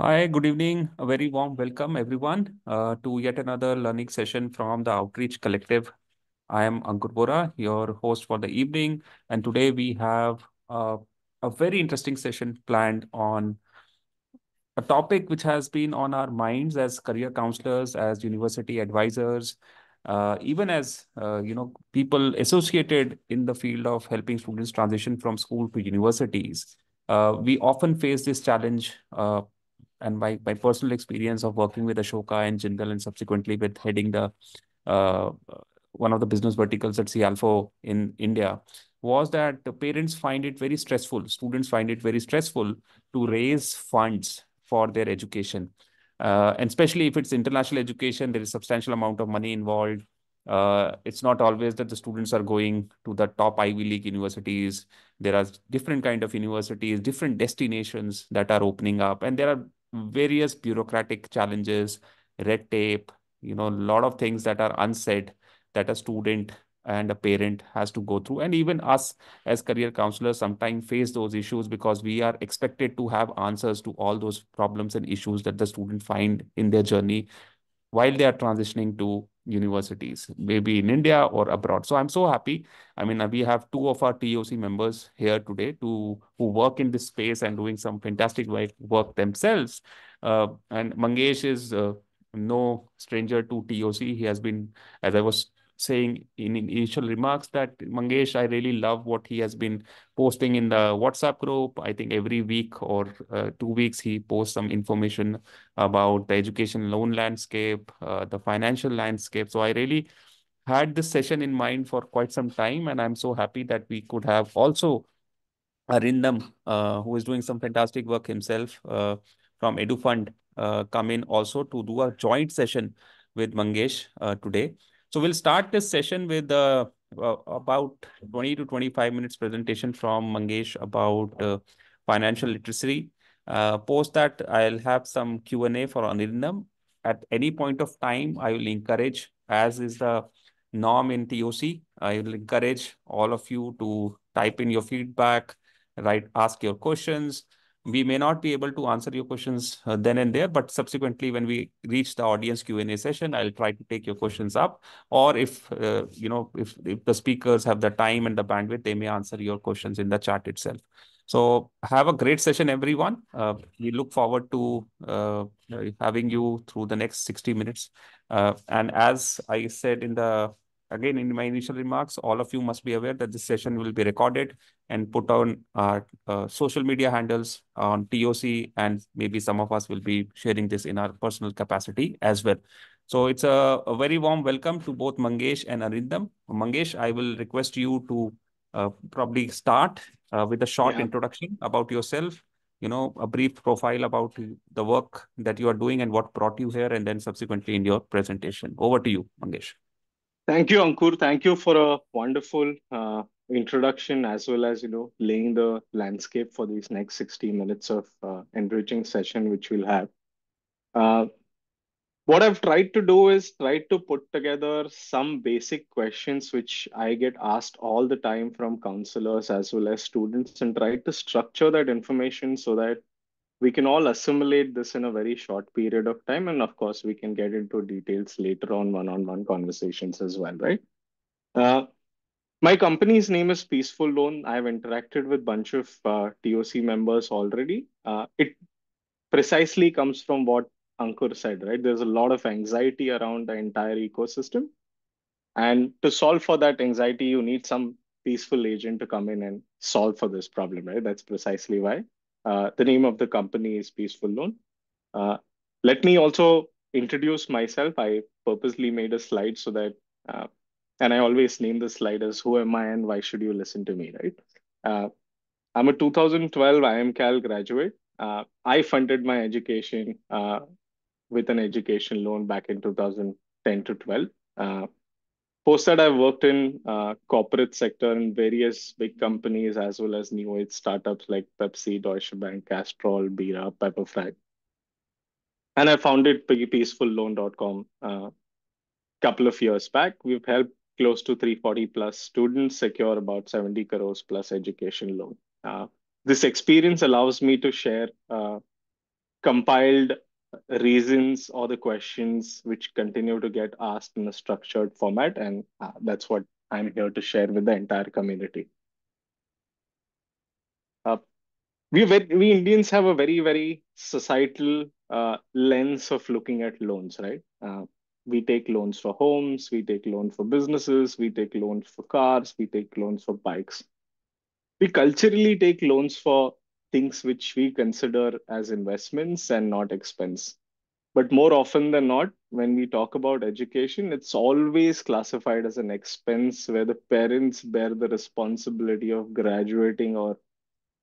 Hi, good evening. A very warm welcome, everyone, uh, to yet another learning session from the Outreach Collective. I am Ankur Bora, your host for the evening, and today we have uh, a very interesting session planned on a topic which has been on our minds as career counselors, as university advisors, uh, even as uh, you know people associated in the field of helping students transition from school to universities. Uh, we often face this challenge uh, and my, my personal experience of working with Ashoka and Jindal and subsequently with heading the uh, one of the business verticals at Cialfo in India was that the parents find it very stressful. Students find it very stressful to raise funds for their education. Uh, and especially if it's international education, there is substantial amount of money involved. Uh, it's not always that the students are going to the top Ivy League universities. There are different kind of universities, different destinations that are opening up, and there are various bureaucratic challenges, red tape, you know, a lot of things that are unsaid that a student and a parent has to go through. And even us as career counselors sometimes face those issues because we are expected to have answers to all those problems and issues that the student find in their journey while they are transitioning to universities, maybe in India or abroad. So I'm so happy. I mean, we have two of our TOC members here today to who work in this space and doing some fantastic work themselves. Uh, and Mangesh is uh, no stranger to TOC. He has been, as I was saying in initial remarks that Mangesh, I really love what he has been posting in the WhatsApp group. I think every week or uh, two weeks, he posts some information about the education loan landscape, uh, the financial landscape. So I really had this session in mind for quite some time, and I'm so happy that we could have also Arindam, uh, who is doing some fantastic work himself uh, from EduFund, uh, come in also to do a joint session with Mangesh uh, today. So we'll start this session with uh, uh, about 20 to 25 minutes presentation from Mangesh about uh, financial literacy. Uh, post that, I'll have some Q&A for Anirindam. At any point of time, I will encourage, as is the norm in TOC, I will encourage all of you to type in your feedback, write, ask your questions, we may not be able to answer your questions uh, then and there, but subsequently when we reach the audience Q&A session, I'll try to take your questions up. Or if, uh, you know, if, if the speakers have the time and the bandwidth, they may answer your questions in the chat itself. So have a great session, everyone. Uh, we look forward to uh, having you through the next 60 minutes. Uh, and as I said in the Again, in my initial remarks, all of you must be aware that this session will be recorded and put on our uh, social media handles on TOC, and maybe some of us will be sharing this in our personal capacity as well. So it's a, a very warm welcome to both Mangesh and Arindam. Mangesh, I will request you to uh, probably start uh, with a short yeah. introduction about yourself, you know, a brief profile about the work that you are doing and what brought you here, and then subsequently in your presentation. Over to you, Mangesh. Thank you, Ankur. Thank you for a wonderful uh, introduction as well as you know laying the landscape for these next 60 minutes of uh, enriching session which we'll have. Uh, what I've tried to do is try to put together some basic questions which I get asked all the time from counselors as well as students and try to structure that information so that we can all assimilate this in a very short period of time. And of course, we can get into details later on one-on-one conversations as well, right? Uh, my company's name is Peaceful Loan. I've interacted with a bunch of uh, TOC members already. Uh, it precisely comes from what Ankur said, right? There's a lot of anxiety around the entire ecosystem. And to solve for that anxiety, you need some peaceful agent to come in and solve for this problem, right? That's precisely why the name of the company is Peaceful Loan. Uh, let me also introduce myself. I purposely made a slide so that, uh, and I always name the slide as who am I and why should you listen to me, right? Uh, I'm a 2012 IIMCAL graduate. Uh, I funded my education uh, with an education loan back in 2010 to 12. Post that, I've worked in uh, corporate sector in various big companies as well as new age startups like Pepsi, Deutsche Bank, Castrol, Bira, Pepperfry. And I founded peacefulloan.com a uh, couple of years back. We've helped close to 340 plus students secure about 70 crores plus education loan. Uh, this experience allows me to share a compiled reasons or the questions which continue to get asked in a structured format. And uh, that's what I'm here to share with the entire community. Uh, we, we Indians have a very, very societal uh, lens of looking at loans, right? Uh, we take loans for homes, we take loans for businesses, we take loans for cars, we take loans for bikes. We culturally take loans for things which we consider as investments and not expense. But more often than not, when we talk about education, it's always classified as an expense where the parents bear the responsibility of graduating or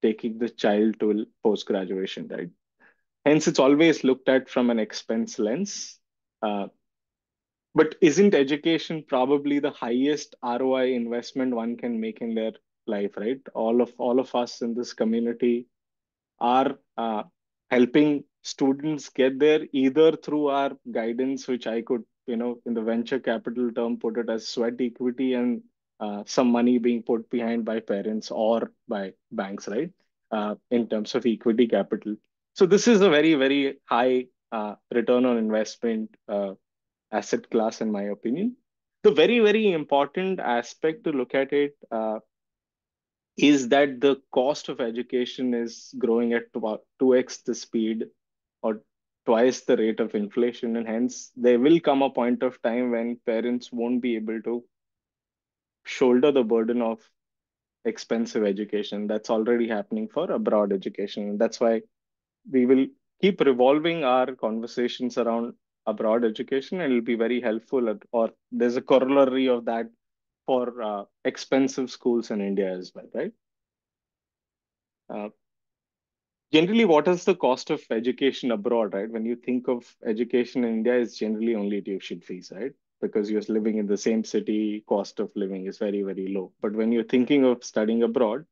taking the child to post graduation, right? Hence, it's always looked at from an expense lens. Uh, but isn't education probably the highest ROI investment one can make in their life, right? All of all of us in this community are uh, helping students get there either through our guidance, which I could, you know, in the venture capital term, put it as sweat equity and uh, some money being put behind by parents or by banks, right? Uh, in terms of equity capital. So this is a very, very high uh, return on investment uh, asset class, in my opinion. The very, very important aspect to look at it uh, is that the cost of education is growing at about 2x the speed or twice the rate of inflation. And hence, there will come a point of time when parents won't be able to shoulder the burden of expensive education. That's already happening for abroad education. That's why we will keep revolving our conversations around abroad education and it'll be very helpful or there's a corollary of that for uh, expensive schools in India as well, right? Uh, generally, what is the cost of education abroad, right? When you think of education in India, it's generally only tuition fees, right? Because you're living in the same city, cost of living is very, very low. But when you're thinking of studying abroad,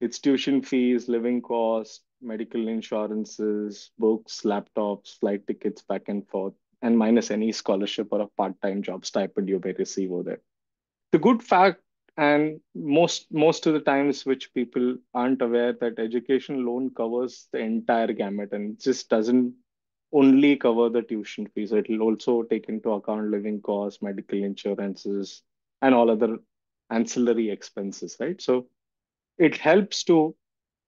it's tuition fees, living costs, medical insurances, books, laptops, flight tickets back and forth, and minus any scholarship or a part-time job stipend you may receive over there. The good fact, and most most of the times which people aren't aware that education loan covers the entire gamut and just doesn't only cover the tuition fees. It will also take into account living costs, medical insurances, and all other ancillary expenses, right? So it helps to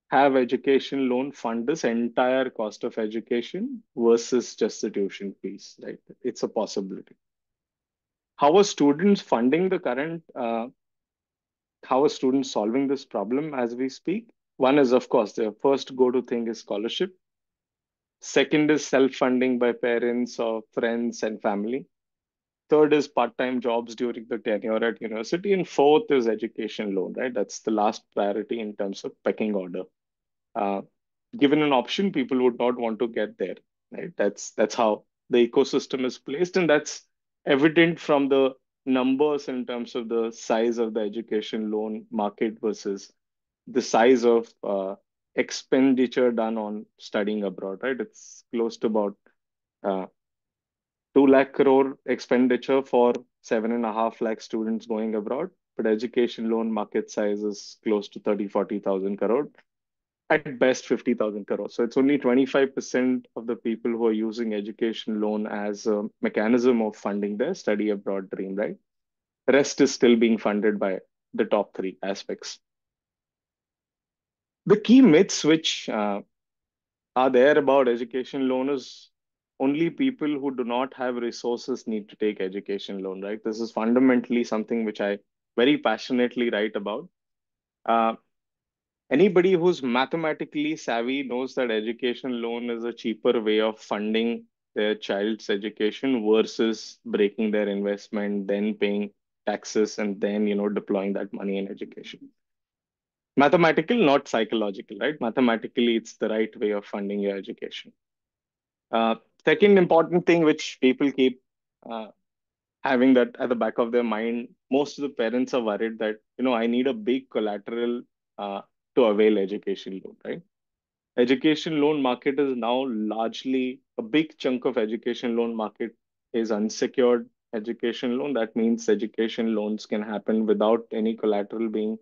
have education loan fund this entire cost of education versus just the tuition fees, right? It's a possibility. How are students funding the current, uh, how are students solving this problem as we speak? One is, of course, their first go-to thing is scholarship. Second is self-funding by parents or friends and family. Third is part-time jobs during the tenure at university. And fourth is education loan, right? That's the last priority in terms of pecking order. Uh, given an option, people would not want to get there, right? That's that's how the ecosystem is placed, and that's evident from the numbers in terms of the size of the education loan market versus the size of uh, expenditure done on studying abroad, right? It's close to about uh, 2 lakh crore expenditure for seven and a half lakh students going abroad. But education loan market size is close to 30, 40,000 crore. At best, 50,000 crore. So it's only 25% of the people who are using education loan as a mechanism of funding their study abroad dream, right? The rest is still being funded by the top three aspects. The key myths which uh, are there about education loan is only people who do not have resources need to take education loan, right? This is fundamentally something which I very passionately write about. Uh, anybody who's mathematically savvy knows that education loan is a cheaper way of funding their child's education versus breaking their investment, then paying taxes, and then you know deploying that money in education. Mathematical, not psychological, right? Mathematically, it's the right way of funding your education. Uh, second important thing which people keep uh, having that at the back of their mind most of the parents are worried that you know i need a big collateral uh, to avail education loan right? Education loan market is now largely a big chunk of education loan market is unsecured education loan. That means education loans can happen without any collateral being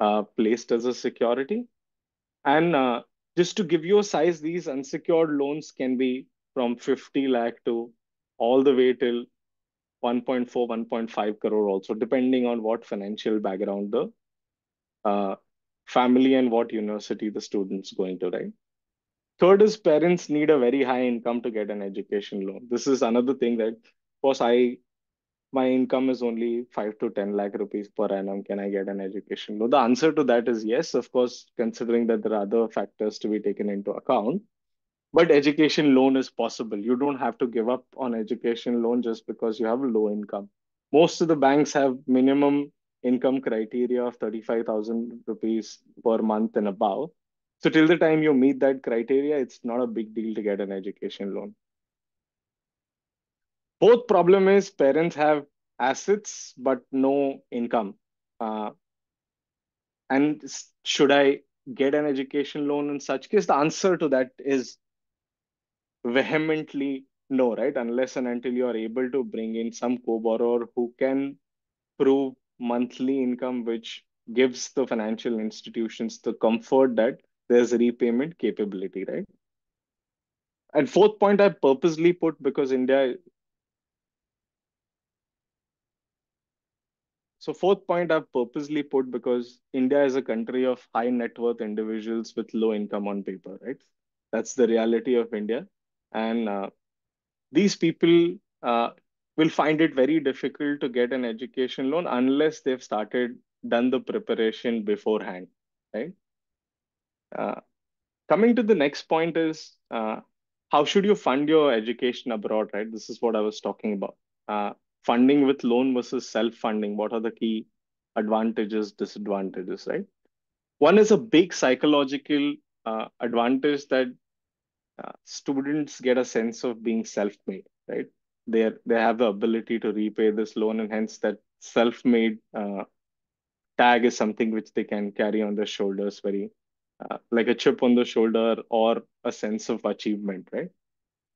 uh, placed as a security. And uh, just to give you a size, these unsecured loans can be from 50 lakh to all the way till 1.4, 1.5 crore also, depending on what financial background the uh, family and what university the student's going to, right? Third is parents need a very high income to get an education loan. This is another thing that, of course, I my income is only five to 10 lakh rupees per annum. Can I get an education loan? The answer to that is yes, of course, considering that there are other factors to be taken into account. But education loan is possible. You don't have to give up on education loan just because you have a low income. Most of the banks have minimum income criteria of 35,000 rupees per month and above. So till the time you meet that criteria, it's not a big deal to get an education loan. Both problem is parents have assets but no income. Uh, and should I get an education loan in such case? The answer to that is vehemently no, right? Unless and until you are able to bring in some co-borrower who can prove monthly income, which gives the financial institutions the comfort that there's a repayment capability, right? And fourth point I purposely put because India. So fourth point I've purposely put because India is a country of high net worth individuals with low income on paper, right? That's the reality of India. And uh, these people uh, will find it very difficult to get an education loan unless they've started done the preparation beforehand, right? Uh, coming to the next point is uh, how should you fund your education abroad, right? This is what I was talking about. Uh, funding with loan versus self-funding. What are the key advantages, disadvantages, right? One is a big psychological uh, advantage that uh, students get a sense of being self-made, right? They they have the ability to repay this loan, and hence that self-made uh, tag is something which they can carry on their shoulders very uh, like a chip on the shoulder or a sense of achievement, right?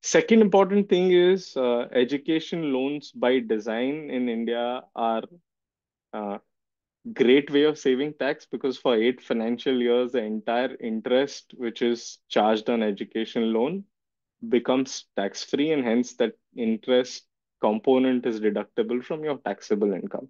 Second important thing is uh, education loans by design in India are uh, great way of saving tax because for eight financial years, the entire interest which is charged on education loan becomes tax free and hence that interest component is deductible from your taxable income.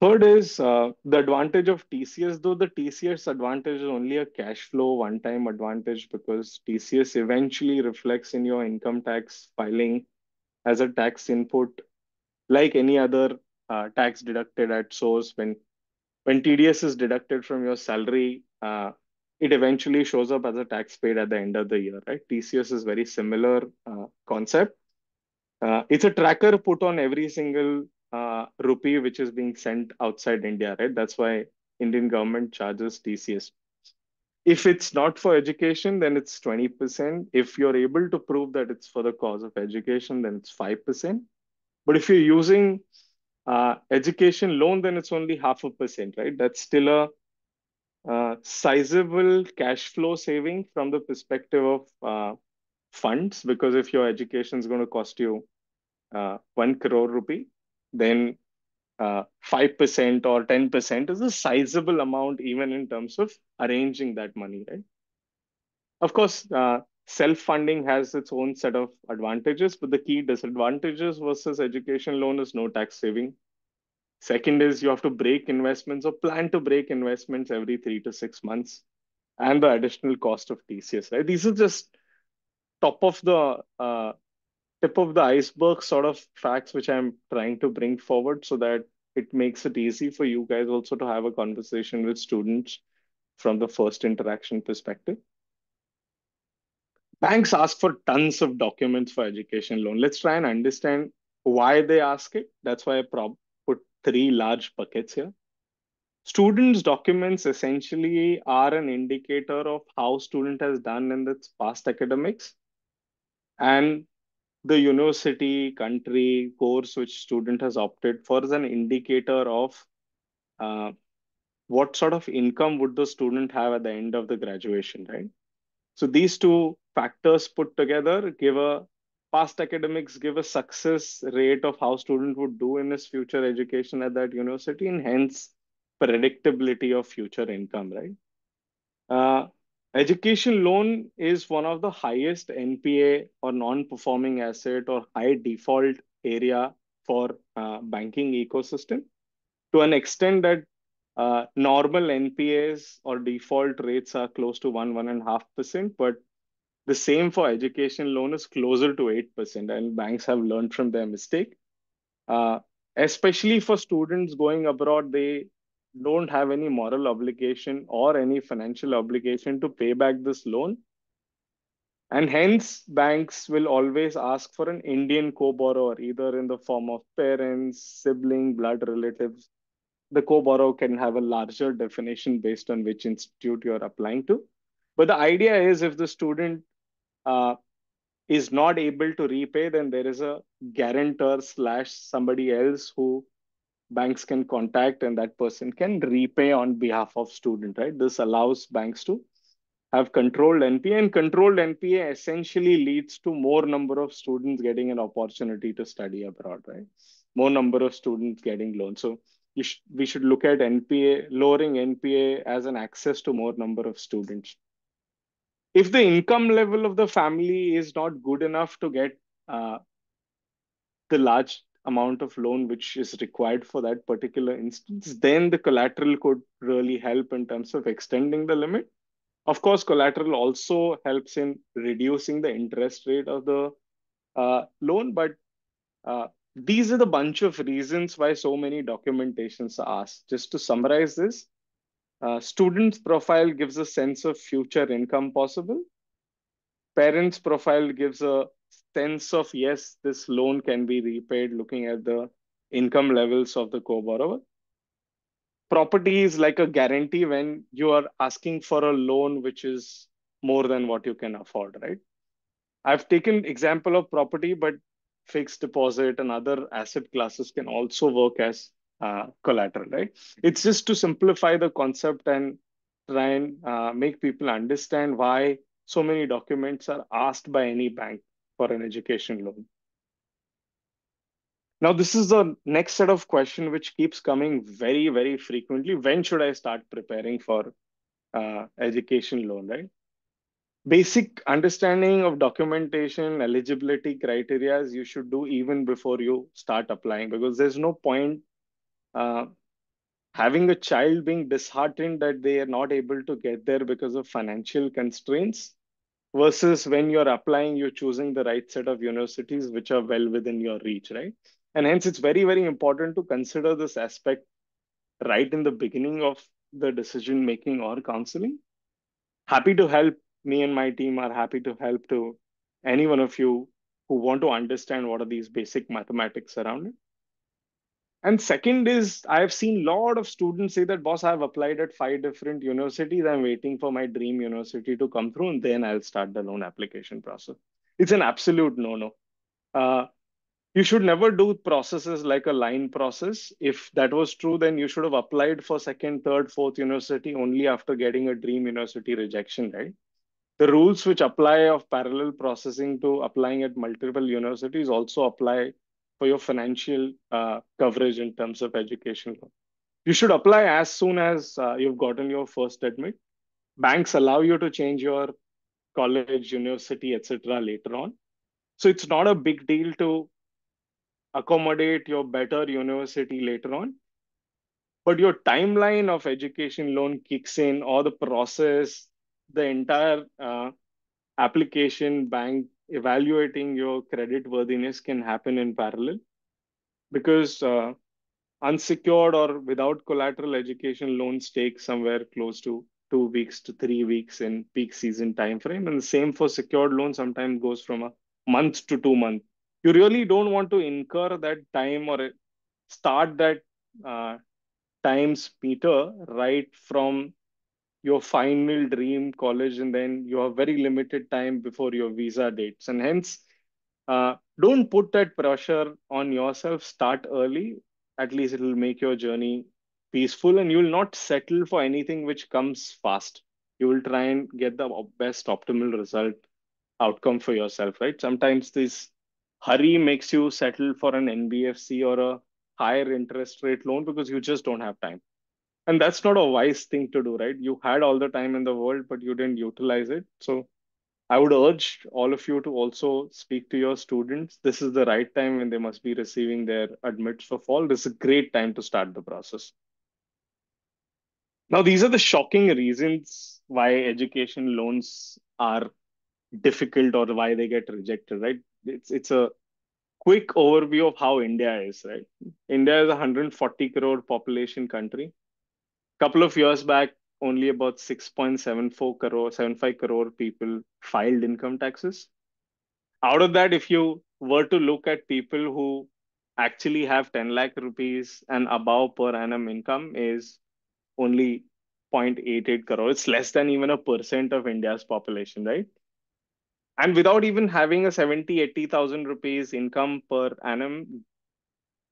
Third is uh, the advantage of TCS, though the TCS advantage is only a cash flow one time advantage because TCS eventually reflects in your income tax filing as a tax input, like any other uh, tax deducted at source. When, when TDS is deducted from your salary, uh, it eventually shows up as a tax paid at the end of the year, right? TCS is very similar uh, concept. Uh, it's a tracker put on every single uh, rupee which is being sent outside India, right? That's why Indian government charges TCS. If it's not for education, then it's 20%. If you're able to prove that it's for the cause of education, then it's 5%. But if you're using uh, education loan, then it's only half a percent, right? That's still a uh, sizable cash flow saving from the perspective of uh, funds, because if your education is going to cost you uh, 1 crore rupee, then uh, 5% or 10% is a sizable amount, even in terms of arranging that money, right? Of course, uh, self-funding has its own set of advantages, but the key disadvantages versus education loan is no tax saving. Second is you have to break investments or plan to break investments every three to six months and the additional cost of TCS, right? These are just top of the uh, tip of the iceberg sort of facts which I'm trying to bring forward so that it makes it easy for you guys also to have a conversation with students from the first interaction perspective. Banks ask for tons of documents for education loan. Let's try and understand why they ask it. That's why I put three large buckets here. Students' documents essentially are an indicator of how student has done in its past academics. And the university, country, course which student has opted for is an indicator of uh, what sort of income would the student have at the end of the graduation, right? So these two factors put together give a past academics give a success rate of how student would do in his future education at that university and hence predictability of future income, right? Uh, Education loan is one of the highest NPA or non-performing asset or high default area for uh, banking ecosystem to an extent that uh, normal NPAs or default rates are close to one, one and a half percent, but the same for education loan is closer to 8%, and banks have learned from their mistake. Uh, especially for students going abroad, they don't have any moral obligation or any financial obligation to pay back this loan. And hence, banks will always ask for an Indian co borrower, either in the form of parents, sibling, blood relatives. The co borrower can have a larger definition based on which institute you're applying to. But the idea is if the student uh, is not able to repay, then there is a guarantor slash somebody else who banks can contact and that person can repay on behalf of student, right? This allows banks to have controlled NPA and controlled NPA essentially leads to more number of students getting an opportunity to study abroad, right? More number of students getting loans. So sh we should look at NPA, lowering NPA as an access to more number of students if the income level of the family is not good enough to get uh, the large amount of loan which is required for that particular instance, then the collateral could really help in terms of extending the limit. Of course, collateral also helps in reducing the interest rate of the uh, loan, but uh, these are the bunch of reasons why so many documentations are asked. Just to summarize this, uh, student's profile gives a sense of future income possible. Parents' profile gives a sense of, yes, this loan can be repaid looking at the income levels of the co-borrower. Property is like a guarantee when you are asking for a loan which is more than what you can afford, right? I've taken example of property, but fixed deposit and other asset classes can also work as uh, collateral, right? It's just to simplify the concept and try and uh, make people understand why so many documents are asked by any bank for an education loan. Now, this is the next set of question which keeps coming very, very frequently. When should I start preparing for uh, education loan, right? Basic understanding of documentation, eligibility criteria you should do even before you start applying because there's no point uh, having a child being disheartened that they are not able to get there because of financial constraints versus when you're applying, you're choosing the right set of universities which are well within your reach, right? And hence, it's very, very important to consider this aspect right in the beginning of the decision making or counseling. Happy to help. Me and my team are happy to help to any one of you who want to understand what are these basic mathematics around it. And second is I've seen a lot of students say that, boss, I've applied at five different universities. I'm waiting for my dream university to come through and then I'll start the loan application process. It's an absolute no-no. Uh, you should never do processes like a line process. If that was true, then you should have applied for second, third, fourth university only after getting a dream university rejection, right? The rules which apply of parallel processing to applying at multiple universities also apply for your financial uh, coverage in terms of education loan. You should apply as soon as uh, you've gotten your first admit. Banks allow you to change your college, university, etc. later on. So it's not a big deal to accommodate your better university later on. But your timeline of education loan kicks in, or the process, the entire uh, application bank evaluating your credit worthiness can happen in parallel because uh, unsecured or without collateral education loans take somewhere close to two weeks to three weeks in peak season time frame and the same for secured loan sometimes goes from a month to two months. You really don't want to incur that time or start that uh, times meter right from your final dream college and then you have very limited time before your visa dates. And hence uh, don't put that pressure on yourself. Start early. At least it will make your journey peaceful and you will not settle for anything which comes fast. You will try and get the best optimal result outcome for yourself right? Sometimes this hurry makes you settle for an nbfc or a higher interest rate loan because you just don't have time and that's not a wise thing to do, right? You had all the time in the world, but you didn't utilize it. So I would urge all of you to also speak to your students. This is the right time when they must be receiving their admits for fall. This is a great time to start the process. Now, these are the shocking reasons why education loans are difficult or why they get rejected, right? It's it's a quick overview of how India is, right? India is a 140 crore population country. Couple of years back, only about 6.74 crore, 75 crore people filed income taxes. Out of that, if you were to look at people who actually have 10 lakh rupees and above per annum income is only 0.88 crore. It's less than even a percent of India's population, right? And without even having a 70, 80,000 rupees income per annum,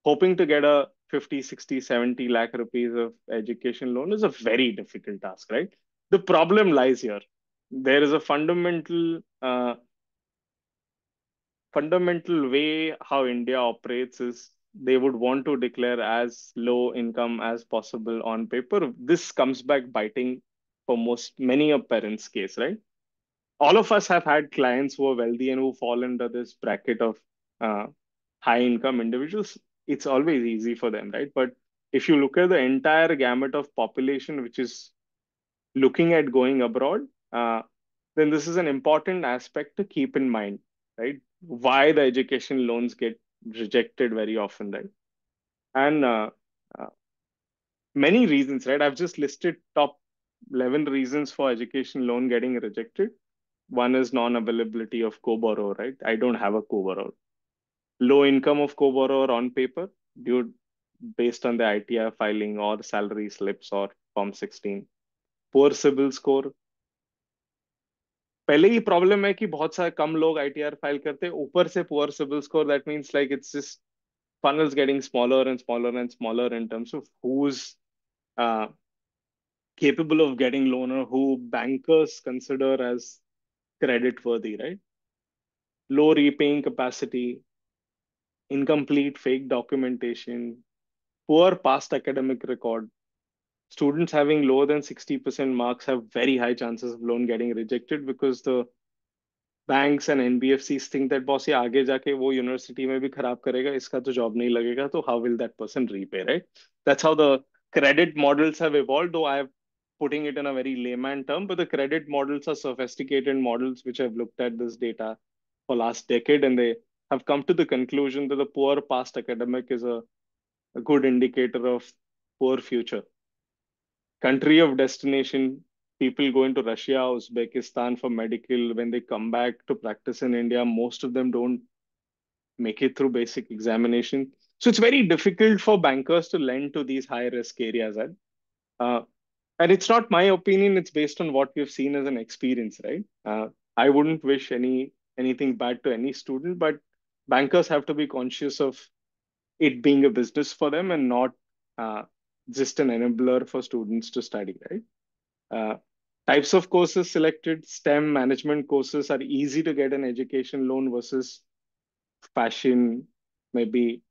hoping to get a 50, 60, 70 lakh rupees of education loan is a very difficult task, right? The problem lies here. There is a fundamental uh, fundamental way how India operates is they would want to declare as low income as possible on paper. This comes back biting for most many a parent's case, right? All of us have had clients who are wealthy and who fall under this bracket of uh, high income individuals it's always easy for them, right? But if you look at the entire gamut of population which is looking at going abroad, uh, then this is an important aspect to keep in mind, right? Why the education loans get rejected very often, right? And uh, uh, many reasons, right? I've just listed top 11 reasons for education loan getting rejected. One is non-availability of co-borrower, right? I don't have a co-borrower low income of co-borrower on paper due based on the ITR filing or salary slips or Form 16. Poor CIBIL score. पहले problem problem है कि बहुत सारे कम लोग ITR file करते हैं ऊपर से poor CIBIL score that means like it's just funnels getting smaller and smaller and smaller in terms of who's uh, capable of getting loan or who bankers consider as credit worthy, right? Low repaying capacity, incomplete fake documentation, poor past academic record. Students having lower than 60% marks have very high chances of loan getting rejected because the banks and NBFCs think that boss ये आगे जाके वो university में भी खराब करेगा इसका तो जॉब नहीं लगेगा तो how will that person repay right that's how the credit models have evolved though I have putting it in a very layman term but the credit models are sophisticated models which have looked at this data for last decade and they have come to the conclusion that the poor past academic is a, a good indicator of poor future. Country of destination, people going to Russia, Uzbekistan for medical, when they come back to practice in India, most of them don't make it through basic examination. So it's very difficult for bankers to lend to these high risk areas. Right? Uh, and it's not my opinion, it's based on what we've seen as an experience, right? Uh, I wouldn't wish any anything bad to any student, but bankers have to be conscious of it being a business for them and not uh, just an enabler for students to study, right? Uh, types of courses selected, STEM management courses are easy to get an education loan versus fashion, maybe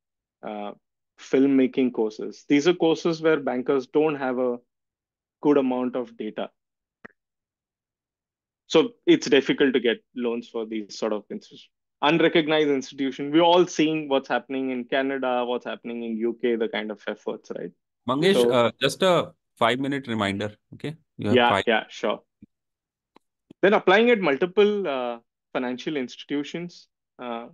uh, filmmaking courses. These are courses where bankers don't have a good amount of data. So it's difficult to get loans for these sort of institutions unrecognized institution. We're all seeing what's happening in Canada, what's happening in UK, the kind of efforts, right? Mangesh, so, uh, just a five minute reminder, okay? Yeah, five. yeah, sure. Then applying at multiple uh, financial institutions. Uh,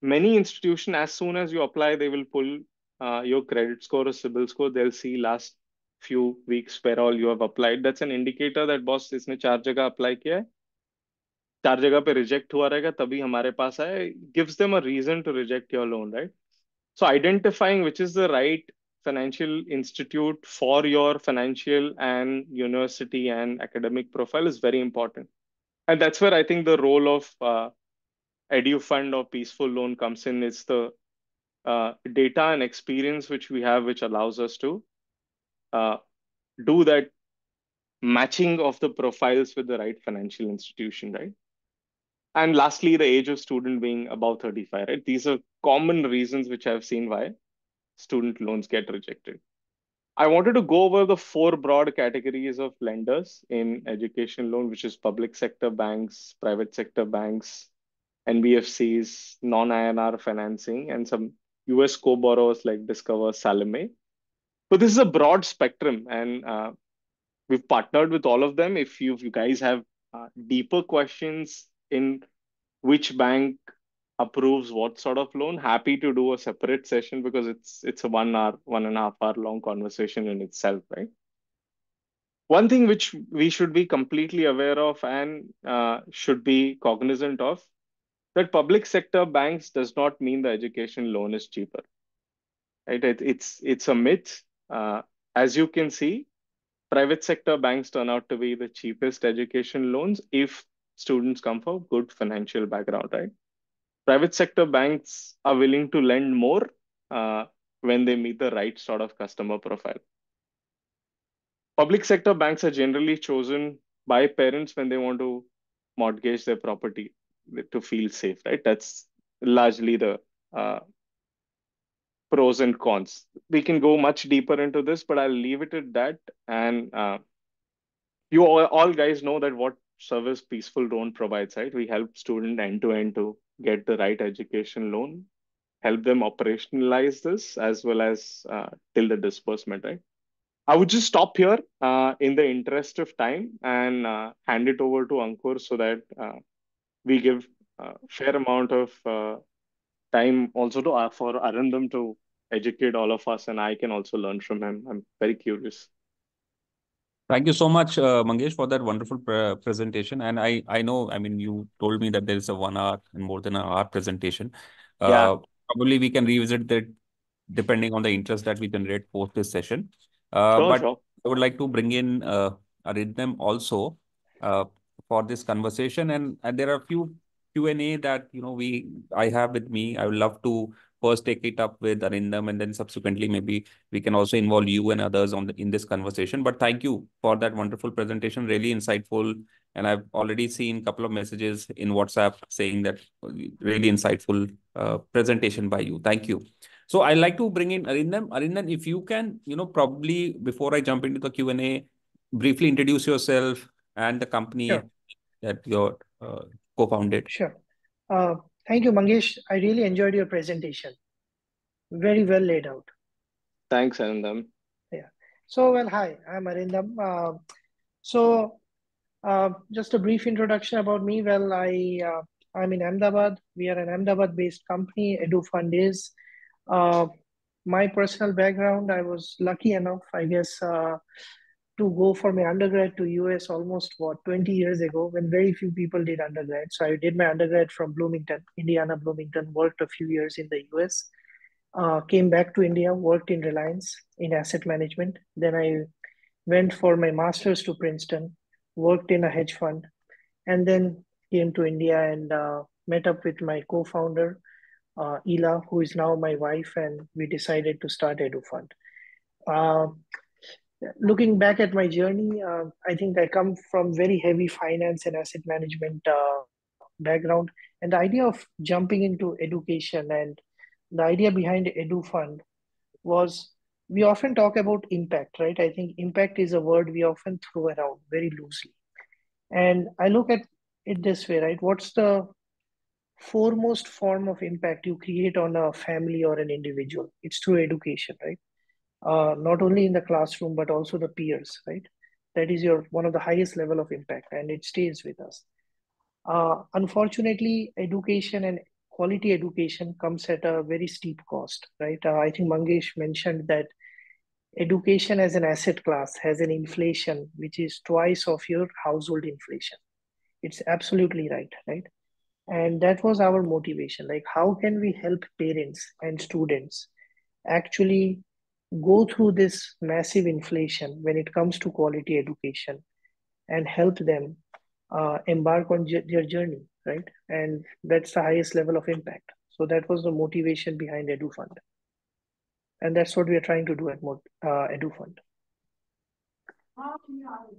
many institutions, as soon as you apply, they will pull uh, your credit score or CIBIL score. They'll see last few weeks where all you have applied. That's an indicator that boss, isne char jaga apply kiya. चार जगह पे reject हुआ रहेगा तभी हमारे पास आए gives them a reason to reject your loan right so identifying which is the right financial institute for your financial and university and academic profile is very important and that's where i think the role of uh, edu fund or peaceful loan comes in it's the uh, data and experience which we have which allows us to uh, do that matching of the profiles with the right financial institution right And lastly, the age of student being above 35, right? These are common reasons which I've seen why student loans get rejected. I wanted to go over the four broad categories of lenders in education loan, which is public sector banks, private sector banks, NBFCs, non-INR financing, and some US co-borrowers like Discover, Sallie Mae. So this is a broad spectrum, and uh, we've partnered with all of them. If you, if you guys have uh, deeper questions in which bank approves what sort of loan, happy to do a separate session because it's it's a one hour, one and a half hour long conversation in itself, right? One thing which we should be completely aware of and uh, should be cognizant of that public sector banks does not mean the education loan is cheaper. Right? It, it's it's a myth. Uh, as you can see, private sector banks turn out to be the cheapest education loans if students come from good financial background, right? private sector banks are willing to lend more uh, when they meet the right sort of customer profile. Public sector banks are generally chosen by parents when they want to mortgage their property to feel safe, right? That's largely the uh, pros and cons. We can go much deeper into this, but I'll leave it at that. And uh, you all, all guys know that what service Peaceful Loan provides, right? We help student end to end to get the right education loan, help them operationalize this as well as uh, till the disbursement, right? I would just stop here uh, in the interest of time and uh, hand it over to Ankur so that uh, we give a fair amount of uh, time also to uh, for Arindam to educate all of us and I can also learn from him. I'm very curious. Thank you so much, uh, Mangesh, for that wonderful pre presentation. And I, I know, I mean, you told me that there is a one hour and more than an hour presentation. Uh, yeah. Probably we can revisit that depending on the interest that we generate post this session. Uh, sure, but sure. I would like to bring in uh, Arindam also uh, for this conversation. And, and there are a few Q&A that, you know, we I have with me. I would love to first take it up with Arindam and then subsequently maybe we can also involve you and others on the, in this conversation. But thank you for that wonderful presentation, really insightful. And I've already seen a couple of messages in WhatsApp saying that really insightful uh, presentation by you. Thank you. So I'd like to bring in Arindam. Arindam, if you can, you know, probably before I jump into the Q&A, briefly introduce yourself and the company sure. that you're uh, co-founded. Sure. Uh, Thank you, Mangesh. I really enjoyed your presentation. Very well laid out. Thanks, Arindam. Yeah. So, well, hi, I'm Arindam. Uh, so, uh, just a brief introduction about me. Well, I uh, I'm in Ahmedabad. We are an Ahmedabad-based company. EduFund is. Uh, my personal background, I was lucky enough, I guess, uh, to go for my undergrad to US almost what 20 years ago when very few people did undergrad. So I did my undergrad from Bloomington, Indiana, Bloomington, worked a few years in the US, uh, came back to India, worked in Reliance in asset management. Then I went for my master's to Princeton, worked in a hedge fund, and then came to India and uh, met up with my co-founder, uh, Eela, who is now my wife, and we decided to start EduFund. Uh, looking back at my journey, uh, I think I come from very heavy finance and asset management uh, background, and the idea of jumping into education and the idea behind EduFund was we often talk about impact, right? I think impact is a word we often throw around very loosely, and I look at it this way, right? What's the foremost form of impact you create on a family or an individual? It's through education, right? Uh, not only in the classroom but also the peers right? That is your one of the highest level of impact and it stays with us. Uh, unfortunately education and quality education comes at a very steep cost right? Uh, i think mangesh mentioned that education as an asset class has an inflation which is twice of your household inflation. It's absolutely right right? And that was our motivation like how can we help parents and students actually go through this massive inflation when it comes to quality education and help them uh, embark on their journey, right? And that's the highest level of impact. So that was the motivation behind EduFund. And that's what we are trying to do at uh, EduFund.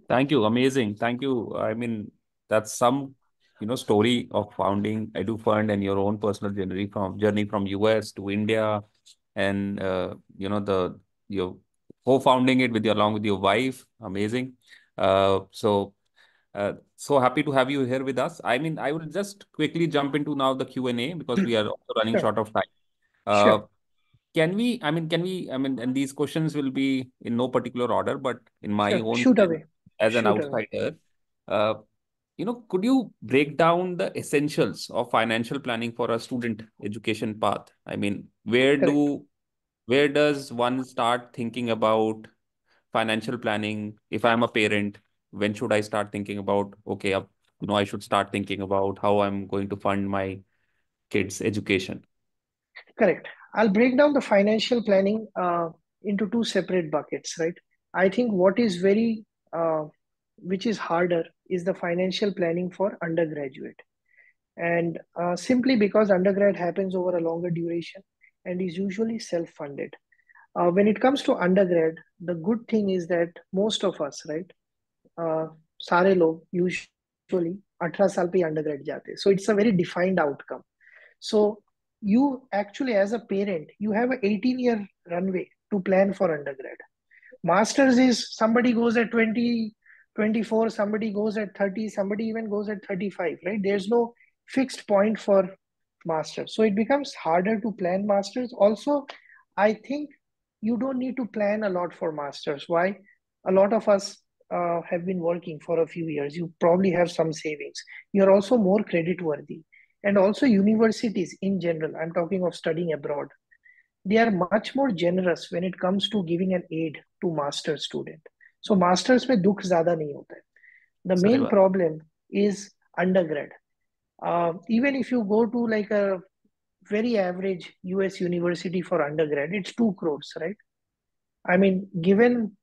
Thank you. Amazing. Thank you. I mean, that's some you know story of founding EduFund and your own personal journey from journey from US to India and uh, you know the your co-founding it with you along with your wife. Amazing. Uh, so uh, so happy to have you here with us. I mean, I will just quickly jump into now the Q&A because we are also running Sure. short of time. Uh, Sure. can we, I mean, can we, I mean, and these questions will be in no particular order, but in my Sure. own Shoot away. as an Shoot away. outsider, uh, you know, could you break down the essentials of financial planning for a student education path? I mean, where Correct. do, where does one start thinking about financial planning? If I'm a parent, when should I start thinking about, okay, uh, you know, I should start thinking about how I'm going to fund my kids' education? Correct. I'll break down the financial planning uh, into two separate buckets, right? I think what is very, uh, which is harder, is the financial planning for undergraduate. And uh, simply because undergrad happens over a longer duration and is usually self-funded. Uh, when it comes to undergrad, the good thing is that most of us, right, uh, सारे लोग usually 18 साल पे undergrad जाते so it's a very defined outcome so you actually as a parent you have an 18 year runway to plan for undergrad masters is somebody goes at 20 24 somebody goes at 30 somebody even goes at 35 right? There's no fixed point for masters. So it becomes harder to plan masters. Also i think you don't need to plan a lot for masters. Why? A lot of us uh, have been working for a few years. You probably have some savings. You're also more credit worthy and also universities in general i'm talking of studying abroad they are much more generous when it comes to giving an aid to master student so masters में दुख ज्यादा नहीं होता है the सही main बात problem is undergrad uh, even if you go to like a very average us university for undergrad it's 2 crores right i mean given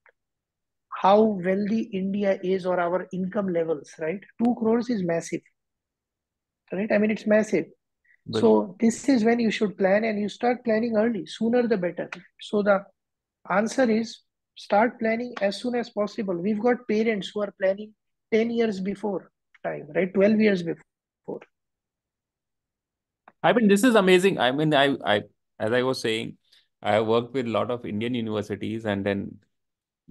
how wealthy india is or our income levels right 2 crores is massive right i mean it's massive बिल्कुल so this is when you should plan and you start planning early sooner the better so the answer is start planning as soon as possible we've got parents who are planning 10 years before time right 12 years before I mean, this is amazing. I mean, I, I, as I was saying, I have worked with a lot of Indian universities, and then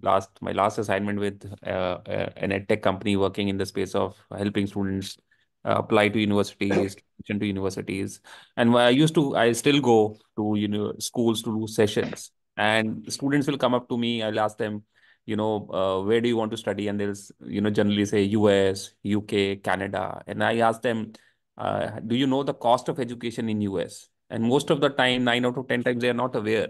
last my last assignment with uh, uh, an edtech company working in the space of helping students uh, apply to universities, to universities. And I used to, I still go to you know schools to do sessions, and students will come up to me. I'll ask them, you know, uh, where do you want to study? And they'll you know generally say US, UK, Canada, and I ask them, uh, do you know the cost of education in US? And most of the time, nine out of ten times, they are not aware.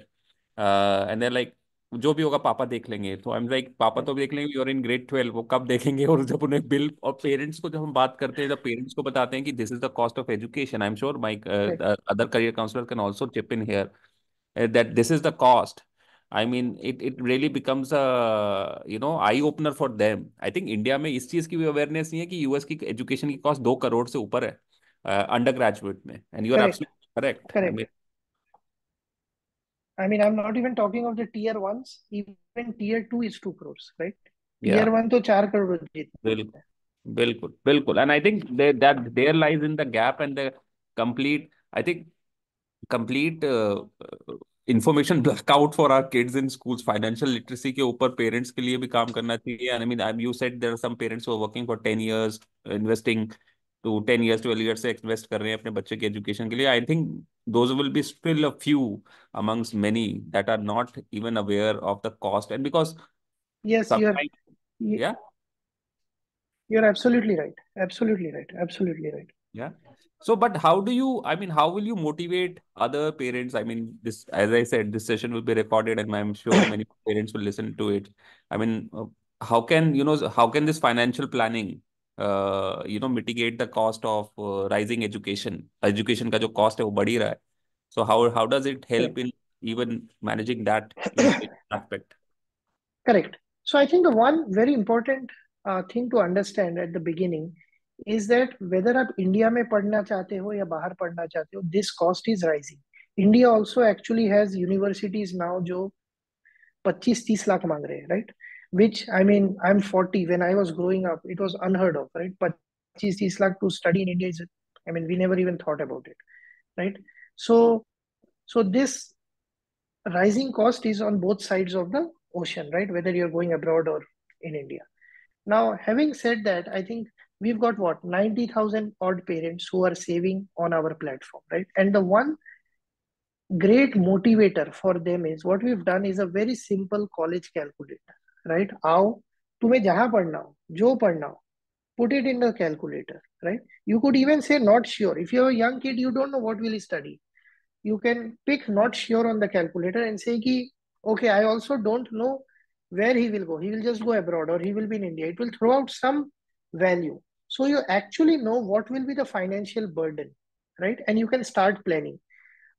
Uh, and they're like, जो भी होगा पापा देख लेंगे तो I am like पापा तो देख लेंगे यूर इन ग्रेड ट्वेल्व वो कब देखेंगे और जब उन्हें बिल और पेरेंट्स को जब हम बात करते हैं जब पेरेंट्स को बताते हैं कि this is the cost of education I am sure my Correct. Other career counsellor can also chip in here that this is the cost I mean it it really becomes a you know eye opener for them I think India में इस चीज़ की भी awareness नहीं है कि US की education की cost दो करोड़ से ऊपर है अंडर ग्रेजुएट में and you are correct correct I correct mean i mean i'm not even talking of the tier ones even tier two is 2 crores right या tier one तो 4 करोड़ जितना बिल्कुल बिल्कुल बिल्कुल and I think there that there lies in the gap and the complete I think complete information blackout for our kids in schools financial literacy के ऊपर parents के लिए भी काम करना चाहिए. Working for 10 years investing to 10 years 12 years से invest कर रहे हैं अपने बच्चे के एजुकेशन के लिए. I think those will be still a few amongst many that are not even aware of the cost and because yes you are absolutely right absolutely right absolutely right yeah. So but how do you i mean how will you motivate other parents? I mean this as i said this session will be recorded and i'm sure many parents will listen to it. I mean uh, how can you know how can this financial planning uh, you know mitigate the cost of uh, rising education? Education ka jo cost hai wo badh raha hai. So how how does it help in even managing that aspect? Correct. So i think the one very important uh, thing to understand at the beginning is that whether आप India में पढ़ना चाहते हो या बाहर पढ़ना चाहते हो this cost is rising India also actually has universities now जो 25-30 लाख मांग रहे हैं right which I mean I'm 40 when I was growing up it was unheard of right 25-30 lakh to study in India is I mean we never even thought about it right so so this rising cost is on both sides of the ocean, right? Whether you're going abroad or in India. Now, having said that, I think we've got what 90,000 odd parents who are saving on our platform, right? And the one great motivator for them is what we've done is a very simple college calculator, right? How तुम्हें जहां पढ़ना हो जो पढ़ना हो put it in the calculator right you could even say not sure if you're a young kid you don't know what will he study you can pick not sure on the calculator and say ki, okay i also don't know where he will go he will just go abroad or he will be in india it will throw out some value so you actually know what will be the financial burden right? And you can start planning.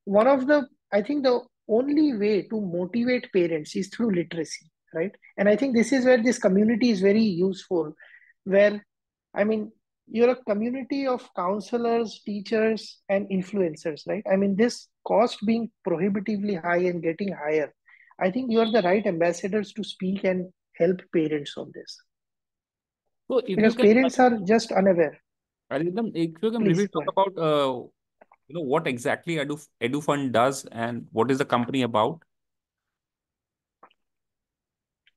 One of the i think the only way to motivate parents is through literacy right? And i think this is where this community is very useful where i mean you're a community of counselors teachers and influencers right? I mean this cost being prohibitively high and getting higher i think you're the right ambassadors to speak and help parents on this so because can, parents are just unaware Arindam, if you can maybe talk about uh, you know what exactly Edu EduFund does and what is the company about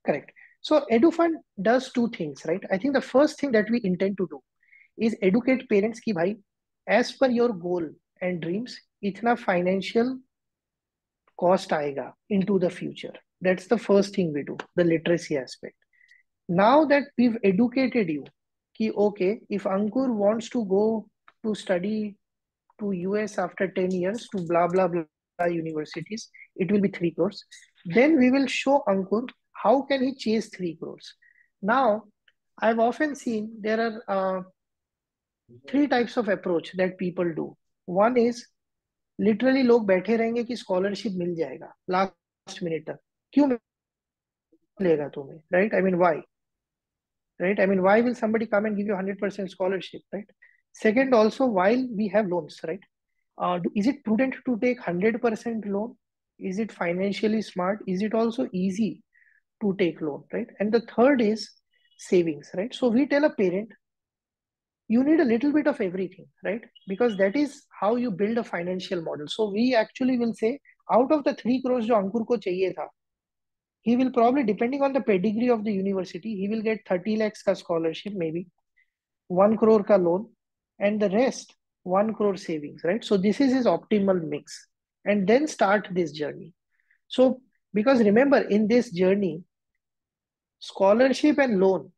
Correct. So EduFund does two things, right? I think the first thing that we intend to do is educate parents ki bhai, as per your goal and dreams, itna financial cost aega into the future. That's the first thing we do, the literacy aspect Now that we've educated you, ki okay, if Ankur wants to go to study to US after 10 years to blah blah blah universities, it will be three crores. Then we will show Ankur how can he chase three crores? Now, I've often seen there are uh, three types of approach that people do. One is literally लोग बैठे रहेंगे कि scholarship मिल जाएगा last minute तक क्यों मिलेगा तुम्हें right I mean why right I mean why will somebody come and give you 100% scholarship right second also while we have loans right uh, is it prudent to take 100% loan is it financially smart is it also easy to take loan, right? And the third is savings, right? So we tell a parent, you need a little bit of everything, right? Because that is how you build a financial model. So we actually will say, out of the three crores jo Ankur ko chahiye tha, he will probably, depending on the pedigree of the university, he will get 30 lakhs ka scholarship, maybe 1 crore ka loan, and the rest 1 crore savings, right? So this is his optimal mix. And then start this journey. So, because remember, in this journey, scholarship and loan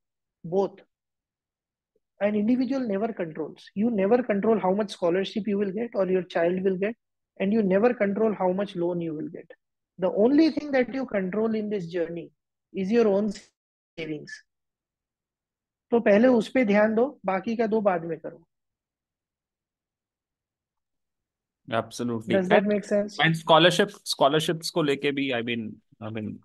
both an individual never controls you never control how much scholarship you will get or your child will get and you never control how much loan you will get the only thing that you control in this journey is your own savings तो पहले उस पे ध्यान दो बाकी का दो बाद में करो Absolutely. Does that make sense? And scholarship, scholarships को लेके भी, I mean, I mean,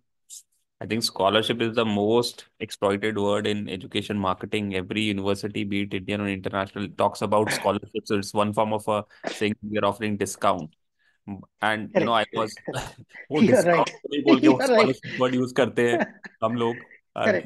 I think scholarship is the most exploited word in education marketing. Every university, be it Indian or international, talks about scholarships. So it's one form of a saying we are offering discount. And you know, I was वो discount नहीं बोल के वो scholarship word use करते हैं हम लोग.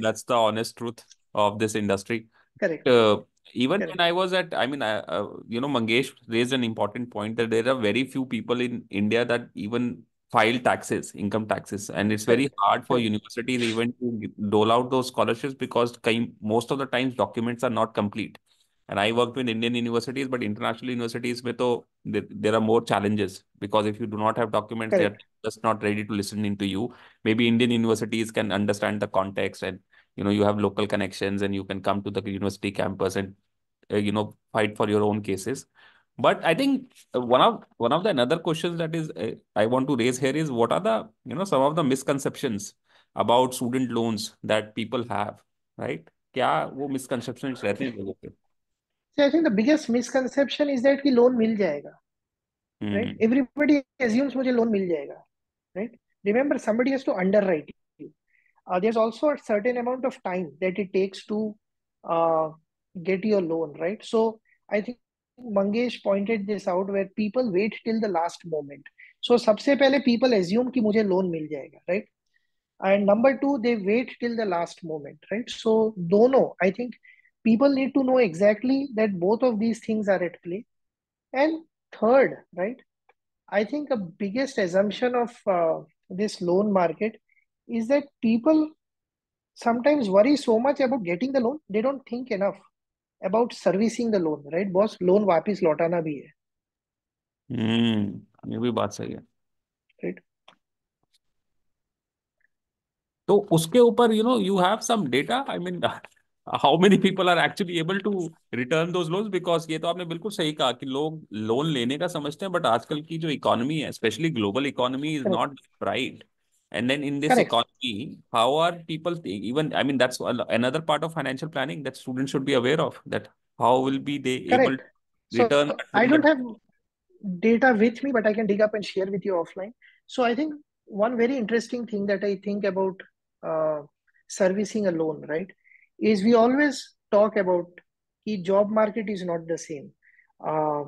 That's the honest truth of this industry. Correct. Uh, even Correct. when I was at, I mean, I, uh, you know, Mangesh raised an important point that there are very few people in India that even file taxes, income taxes, and it's very hard for universities even to dole out those scholarships because most of the times documents are not complete. And I worked with Indian universities, but international universities, with there, there are more challenges because if you do not have documents, they're just not ready to listen into you. Maybe Indian universities can understand the context and you know you have local connections and you can come to the university campus and uh, you know fight for your own cases but I think one of one of the another questions that is uh, I want to raise here is what are the you know some of the misconceptions about student loans that people have, right? क्या वो misconceptions रहते हैं लोगों पे? So I think the biggest misconception is that कि loan मिल जाएगा, hmm. right? Everybody assumes मुझे loan मिल जाएगा, right? Remember, somebody has to underwrite you. Uh, there's also a certain amount of time that it takes to uh, get your loan, right? So I think Mangesh pointed this out where people wait till the last moment. So सबसे पहले people assume कि मुझे loan मिल जाएगा, right? And number two, they wait till the last moment, right? So dono, I think people need to know exactly that both of these things are at play. And third, right? I think the biggest assumption of uh, this loan market is that people sometimes worry so much about getting the loan, they don't think enough about servicing the loan, right? Boss, loan वापिस लौटाना भी है. हम्म ये भी बात सही है Right. तो उसके ऊपर you know you have some data I mean how many people are actually able to return those loans because ये तो आपने बिल्कुल सही कहा कि लोग लोन लेने का समझते हैं बट आजकल की जो इकोनॉमी है specially global economy is Correct. Not bright and then in this Correct. economy how are people even i mean that's a- another part of financial planning that students should be aware of that how will be they able Correct. to return So that I don't particular- have data with me, but I can dig up and share with you offline. So I think one very interesting thing that I think about uh, servicing a loan, right, is we always talk about the job market is not the same, uh,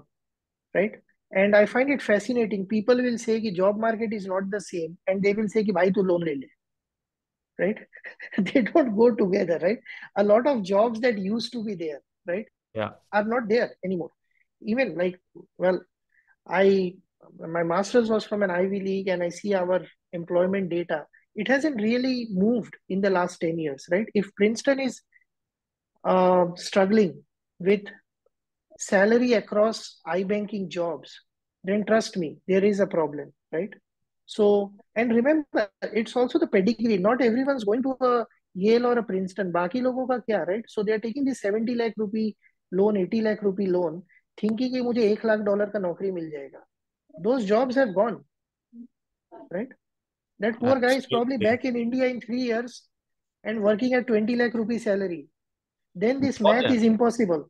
right? And I find it fascinating. People will say the job market is not the same, and they will say ki bhai tu loan le le. Right? they don't go together, right? A lot of jobs that used to be there, right? Yeah. Are not there anymore. Even like, well, I my master's was from an Ivy League, and I see our employment data It hasn't really moved in the last 10 years, right? If Princeton is uh, struggling with salary across iBanking jobs, then trust me, there is a problem, right? So, and remember, it's also the pedigree. Not everyone's going to a Yale or a Princeton. बाकी लोगों का क्या, right? So they are taking this 70 lakh rupee loan, 80 lakh rupee loan, thinking कि मुझे एक lakh dollar का नौकरी मिल जाएगा. Those jobs have gone, right? That poor Absolutely. guy is probably back in India in three years and working at 20 lakh rupee salary. Then this math है is impossible.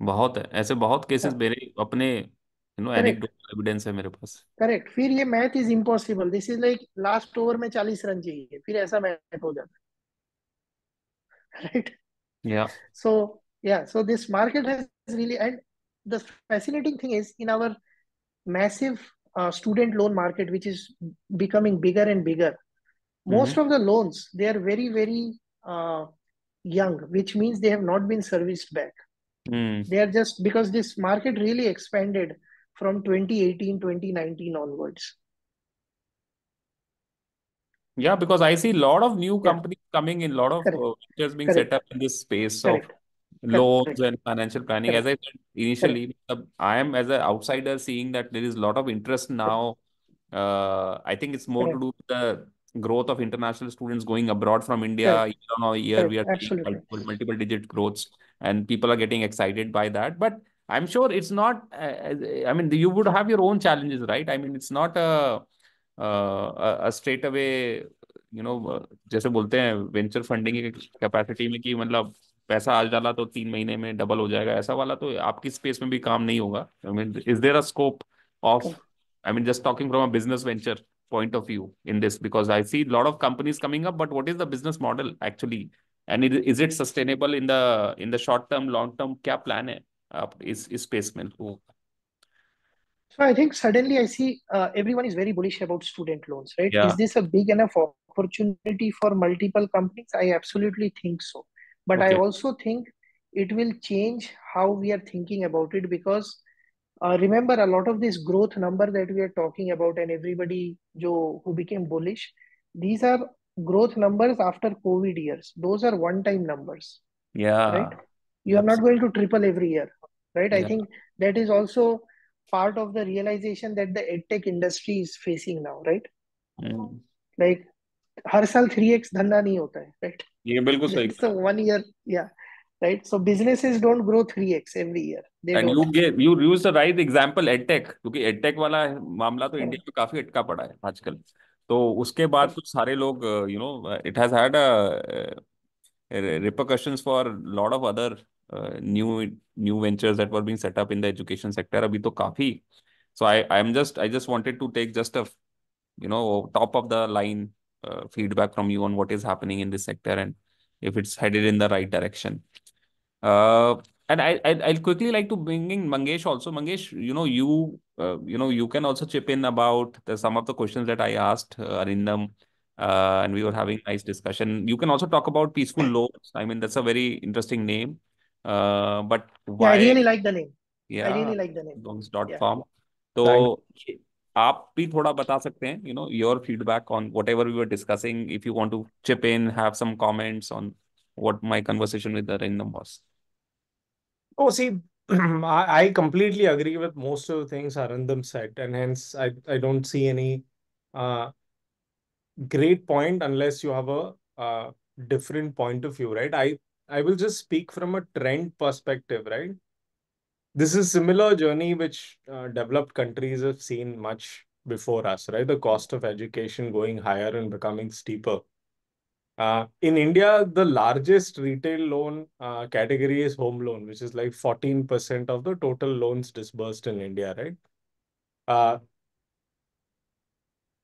बहुत है ऐसे बहुत केसेस. मेरे अपने यू नो. एनेक्डोटल एविडेंस है मेरे पास correct फिर ये math is impossible this is like last over में चालीस रन चाहिए फिर ऐसा मैथ हो जाता है राइट या so yeah so this market has really and the fascinating thing is in our massive uh, student loan market which is becoming bigger and bigger most mm-hmm. of the loans they are very very uh, young which means they have not been serviced back mm. they are just because this market really expanded from 2018 2019 onwards yeah because i see a lot of new companies yeah. coming in a lot of Correct. Uh, being Correct. set up in this space so Correct loans Correct. and financial planning. As I said initially, uh, I am as an outsider seeing that there is a lot of interest now. Uh, I think it's more to Correct. do with the growth of international students going abroad from India. Correct. Year on year, we are Correct. seeing Absolutely. multiple, multiple digit growths, and people are getting excited by that. But I'm sure it's not. Uh, I mean, you would have your own challenges, right? I mean, it's not a uh, a, a straight away you know जैसे बोलते हैं venture funding की capacity में कि मतलब पैसा आज डाला तो तीन महीने में डबल हो जाएगा ऐसा वाला तो आपकी स्पेस में भी काम नहीं होगा I mean is there a scope of I mean just talking from a business venture point of view in this because I see a lot of companies coming up, but what is the business model actually? And it, is it sustainable in the in the short term, long term? क्या plan है आप इस इस space में तो So I think suddenly I see uh, everyone is very bullish about student loans, right? Yeah. Is this a big enough opportunity for multiple companies? I absolutely think so. But I Okay. also think it will change how we are thinking about it because uh, remember a lot of this growth number that we are talking about and everybody jo, who became bullish, these are growth numbers after COVID years. Those are one-time numbers. yeah right? You are not going to triple every year, right? I Yeah. think that is also part of the realization that the edtech industry is facing now, right? Hmm, Like हर साल 3x धंधा नहीं होता है, right? ये बिल्कुल सही so one year या right so businesses don't grow 3x every year they and you gave you use the right example edtech क्योंकि एडटेक वाला मामला तो इंडिया में काफ़ी अटका पड़ा है आजकल। तो उसके बाद कुछ तो सारे लोग you know it has had repercussions for lot of other new new ventures that were being set up in the education sector अभी तो काफ़ी। So I I am just I just wanted to take just a you know top of the line uh, feedback from you on what is happening in this sector and if it's headed in the right direction uh, and I, I I'll quickly like to bring in Mangesh also. Mangesh, you know, you uh, you know, you can also chip in about the, some of the questions that I asked uh, Arindam, uh, and we were having nice discussion. You can also talk about Peaceful Loans. I mean, that's a very interesting name. Uh, but Yeah, I really like the name. Yeah, I really like the name. loans dot Yeah. com. आप भी थोड़ा बता सकते हैं you know your feedback on whatever we were discussing if you want to chip in have some on what my conversation with Arindam was. Oh, see, I, I completely agree with most of the things Arindam said, and hence I, I don't see any uh, great point unless you have a uh, different point of view, right? I, I will just speak from a trend perspective, right? This is similar journey which uh, developed countries have seen much before us, right? The cost of education going higher and becoming steeper. Uh, in India, the largest retail loan uh, category is home loan, which is like 14% of the total loans disbursed in India, right? Uh,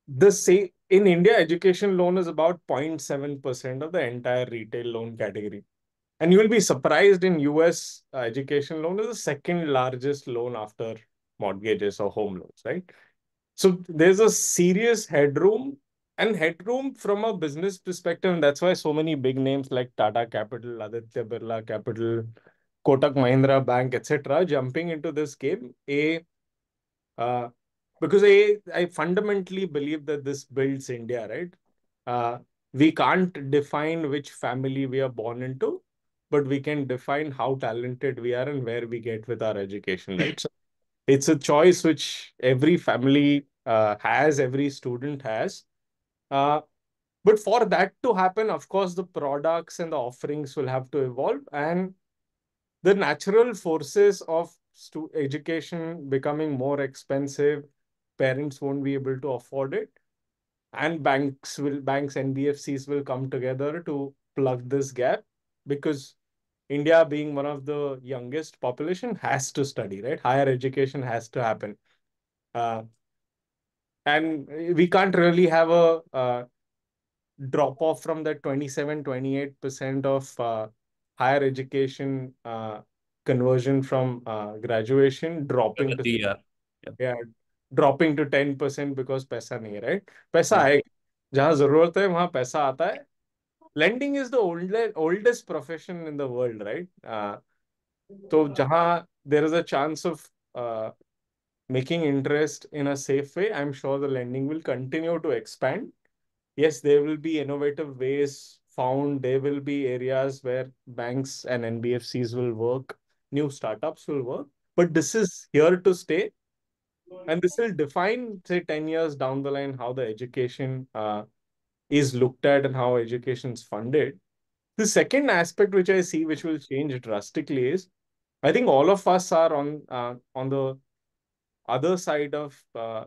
the say in India, education loan is about 0.7% of the entire retail loan category. And you will be surprised in US, uh, education loan is the second largest loan after mortgages or home loans, right? So there's a serious headroom and headroom from a business perspective. And that's why so many big names like Tata Capital, Aditya Birla Capital, Kotak Mahindra Bank, etc., jumping into this game. A uh, because I, I fundamentally believe that this builds India, right? Uh, we can't define which family we are born into, but we can define how talented we are and where we get with our education, right? So it's a choice which every family uh, has, every student has. Uh, but for that to happen, of course, the products and the offerings will have to evolve, and the natural forces of education becoming more expensive, parents won't be able to afford it, and banks will banks NBFCs will come together to plug this gap because India being one of the youngest population has to study, right? Higher education has to happen. Uh, and we can't really have a uh, drop off from that 27, 28% of uh, higher education uh, conversion from uh, graduation dropping to yeah. yeah dropping to 10% because पैसा नहीं है right पैसा आएगा जहाँ जरूरत है वहाँ पैसा आता है lending is the oldest oldest profession in the world, right? Uh, so jahan there is a chance of uh, making interest in a safe way, I'm sure the lending will continue to expand. Yes, there will be innovative ways found. There will be areas where banks and NBFCs will work, new startups will work, but this is here to stay. And this will define, say, 10 years down the line, how the education uh, is looked at and how education is funded. The second aspect which I see which will change drastically is I think all of us are on uh, on the other side of uh,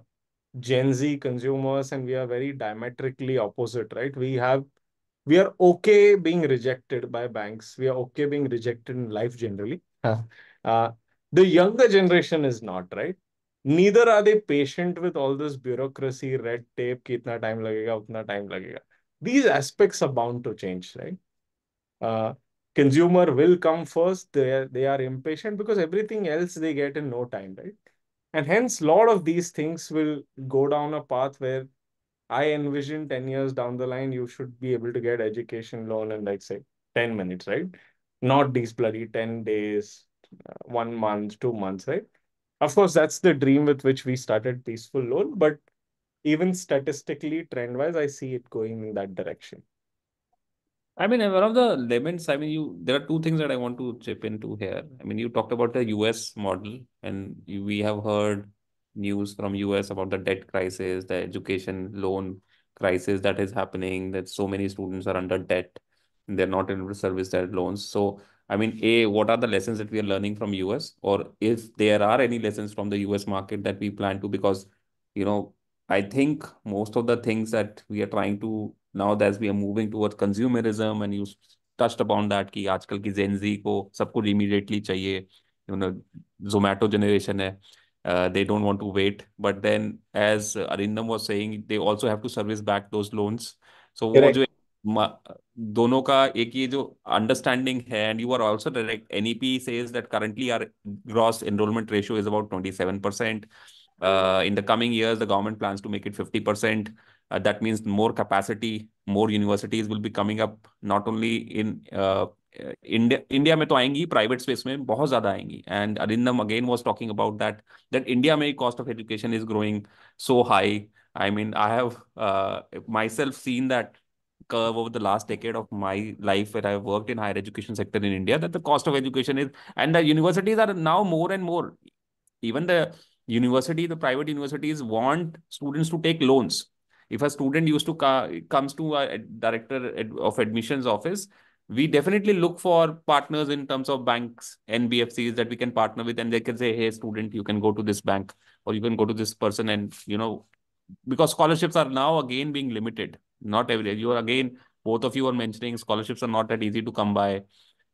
Gen Z consumers and we are very diametrically opposite, right? We have we are okay being rejected by banks. We are okay being rejected in life generally. uh, the younger generation is not, right? Neither are they patient with all this bureaucracy, red tape, kitna time lagega, utna time lagega. These aspects are bound to change, right? Uh, consumer will come first. They are, they are impatient because everything else they get in no time, right? And hence, a lot of these things will go down a path where I envision 10 years down the line, you should be able to get education loan in, like, say, 10 minutes, right? Not these bloody 10 days, uh, one month, two months, right? Of course, that's the dream with which we started Peaceful Loan, but even statistically, trend wise, I see it going in that direction. I mean, one of the limits, I mean, you there are two things that I want to chip into here. I mean, you talked about the US model, and we have heard news from US about the debt crisis, the education loan crisis that is happening, that so many students are under debt they're not able to service their loans. So I mean, A, what are the lessons that we are learning from US? Or if there are any lessons from the US market that we plan to, because, you know, I think most of the things that we are trying to now that we are moving towards consumerism and you touched upon that कि आजकल की Gen Z को सब कुछ immediately चाहिए you know Zomato generation है uh, they don't want to wait but then as Arindam was saying they also have to service back those loans so वो जो दोनों का एक ये जो अंडरस्टैंडिंग है and you are also direct NEP says that currently our gross enrolment ratio is about 27% uh, in the coming years the government plans to make it 50% uh, that means more capacity more universities will be coming up not only in uh, India India में तो आएँगी private space में बहुत ज़्यादा आएँगी. And Arindam again was talking about that that India में cost of education is growing so high I mean I have myself seen that curve over the last decade of my life where I have worked in higher education sector in India that the cost of education is and the universities are now more and more even the university the private universities want students to take loans if a student used to comes to a director of admissions office we definitely look for partners in terms of banks, NBFCs that we can partner with, and they can say, hey, student, you can go to this bank or you can go to this person. And, you know, because scholarships are now again being limited. Not every. You are again, both of you are mentioning scholarships are not that easy to come by.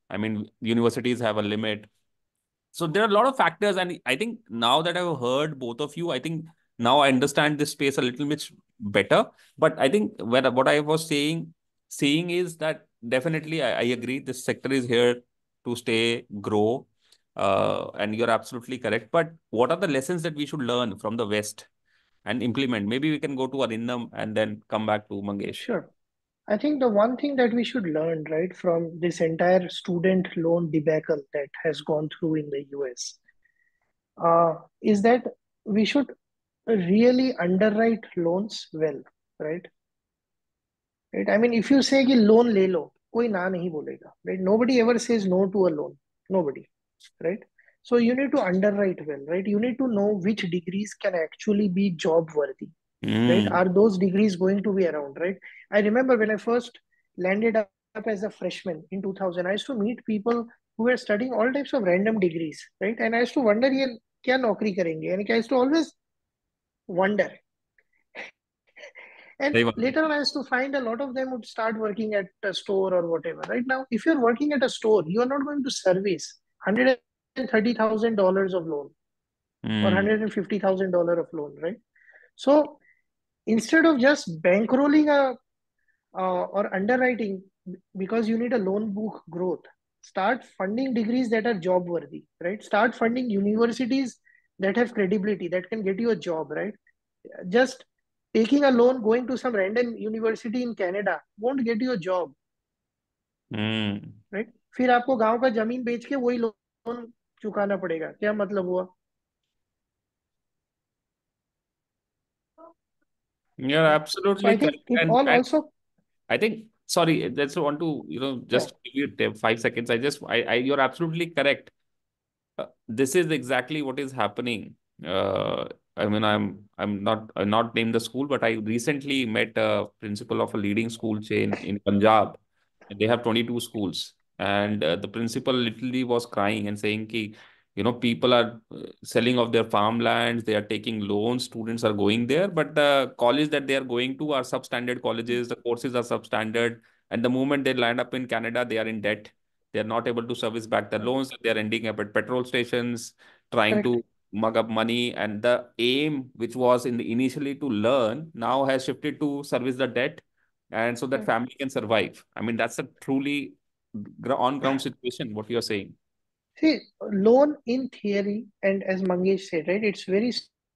I mean, universities have a limit. So there are a lot of factors. And I think now that I've heard both of you, I think now I understand this space a little bit better. But I think what I was saying, saying is that definitely I, I agree this sector is here to stay grow uh, and you're absolutely correct but what are the lessons that we should learn from the west and implement maybe we can go to arindam and then come back to mangesh sure i think the one thing that we should learn right from this entire student loan debacle that has gone through in the us uh, is that we should really underwrite loans well right right i mean if you say कि loan ले लो कोई ना नहीं बोलेगा right nobody ever says no to a loan nobody right so you need to underwrite well right you need to know which degrees can actually be job worthy mm. right are those degrees going to be around right i remember when i first landed up as a freshman in 2000 i used to meet people who were studying all types of random degrees right and i used to wonder ये क्या नौकरी करेंगे यानी I used to always wonder and later on, I used to find a lot of them would start working at a store or whatever. Right now, if you're working at a store, you are not going to service hundred and thirty thousand dollars of loan mm. or hundred and fifty thousand dollar of loan, right? So instead of just bankrolling a uh, or underwriting because you need a loan book growth, start funding degrees that are job worthy, right? Start funding universities that have credibility that can get you a job, right? Just taking a loan going to some random university in Canada won't get you a job. Mm. Right? फिर आपको गांव का जमीन बेच के वही loan चुकाना पड़ेगा क्या मतलब हुआ You're absolutely so I think it and, all and also I think sorry, just want to, you know, just yeah. give you five seconds. I just I, I you're absolutely correct. Uh, this is exactly what is happening. Uh, I mean, I'm I'm not I'm not named the school, but I recently met a principal of a leading school chain in Punjab. They have 22 schools, and uh, the principal literally was crying and saying, "Ki, you know, people are uh, selling off their farmlands, they are taking loans, students are going there, but the college that they are going to are substandard colleges, the courses are substandard, and the moment they land up in Canada, they are in debt. They are not able to service back their loans. They are ending up at petrol stations, trying Correct. to mug up money and the aim which was in the initially to learn now has shifted to service the debt and so that family can survive i mean that's a truly on ground situation what you're saying see loan in theory and as mangesh said right it's very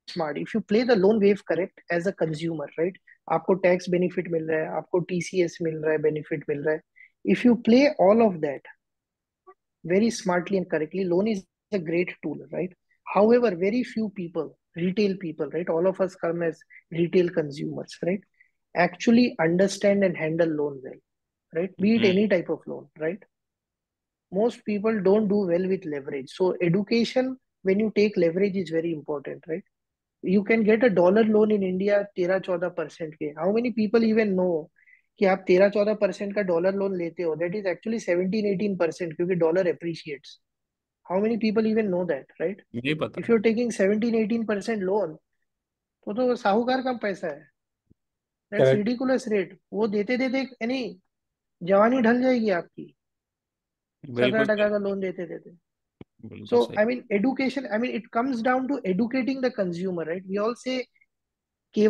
smart if you play the loan wave correct as a consumer right आपको tax benefit मिल रहा है आपको TCS मिल रहा है benefit मिल रहा है if you play all of that very smartly and correctly loan is a great tool right However, very few people, retail people, right? All of us come as retail consumers, right? Actually understand and handle loan well, Right? Be it mm-hmm. any type of loan, right? Most people don't do well with leverage. So education, when you take leverage, is very important, right? You can get a dollar loan in India 13-14 percent के. How many people even know कि आप 13-14 percent का dollar loan लेते हो that is actually 17-18 percent क्योंकि dollar appreciates how many people even know that right नहीं पता if you're taking 17 18 percent loan तो तो साहूकार का पैसा है रेट वो देते देते यानी जवानी ढल जाएगी आपकी। सत्रह टका का लोन देते देते। So I mean education I mean it comes down to educating the consumer right we all say के